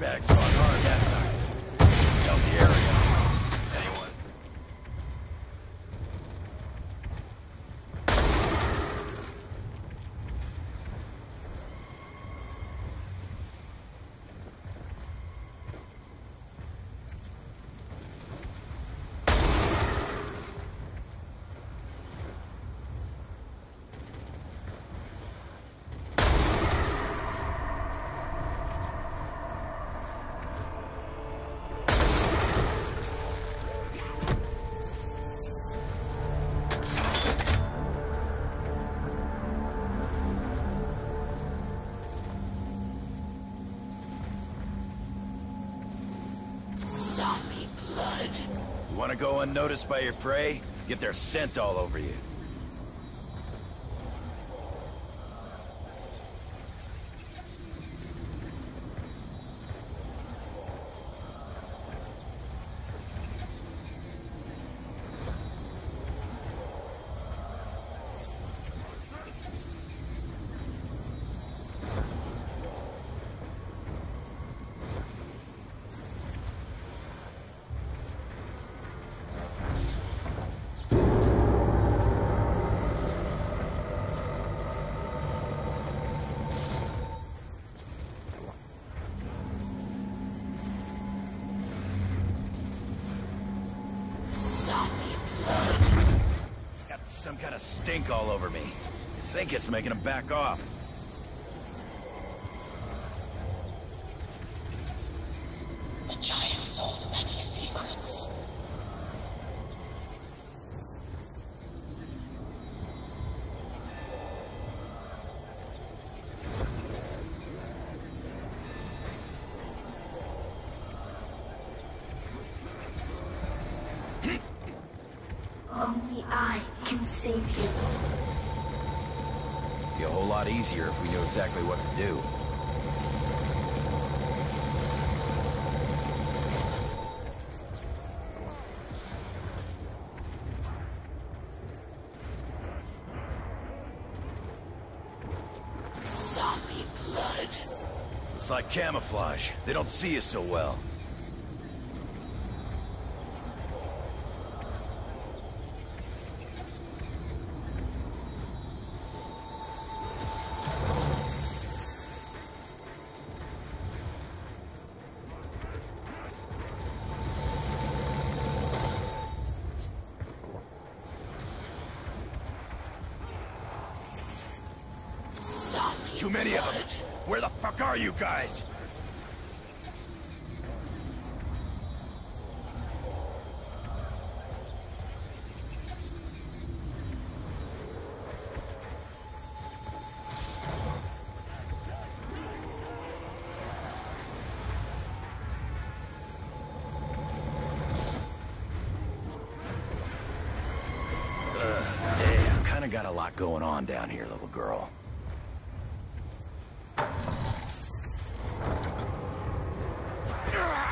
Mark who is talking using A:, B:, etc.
A: Going hard that time. Out the area.
B: Blood.
A: You want to go unnoticed by your prey? Get their scent all over you.
B: Zombie blood.
A: Got some kind of stink all over me. I think it's making them back off.
C: Save you.
A: Be a whole lot easier if we knew exactly what to do.
B: Zombie blood.
A: It's like camouflage. They don't see you so well.
B: Zombie
A: Too many of them. Where the fuck are you guys? Ugh, damn, kinda got a lot going on down here, little girl. Ah!